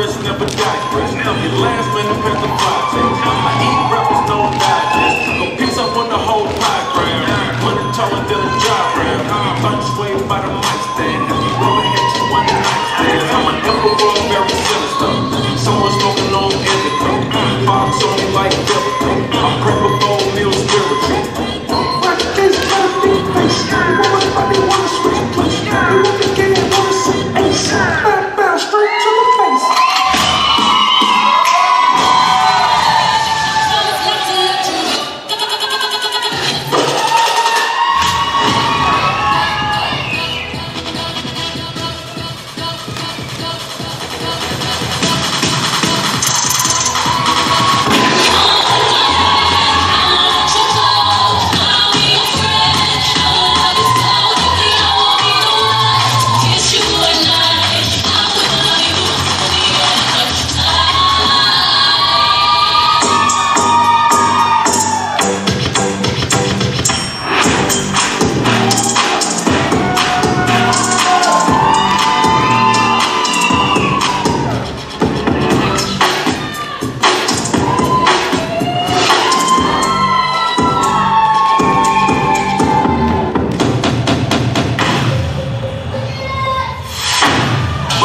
stress, never digress. Now your last minute past the project. I eat rappers, no digest. Go piece up on the whole pie gram. Money taller than a job ram. Punch swayed by the mic stand. Have you one stand? I'm very sinister. Someone smoking on indica. Fox on me like Devico.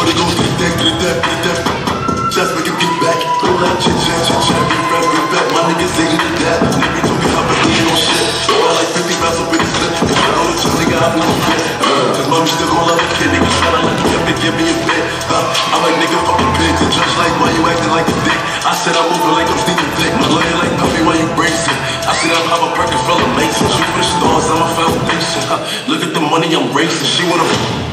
It. Just make him get back. Don't let chit chat, chit chat, get back, get back. My niggas say to dad. Nigga told me how to be on shit. I like 50 rounds in clip. If I know the truth, nigga, I won't get. Cause mommy still gon' love a kid. Nigga tryna let me up and give me a bit. Uh, I'm like, nigga, fucking pigs. The judge like, why you acting like a dick? I said I'm moving like I'm Stephen Dick. My lawyer like, puppy, why you bracing? I said I'm, I'm a Perkin full of Mason. Shoot for the stars, I'm a foundation. Uh, look at the money I'm racing. She wanna.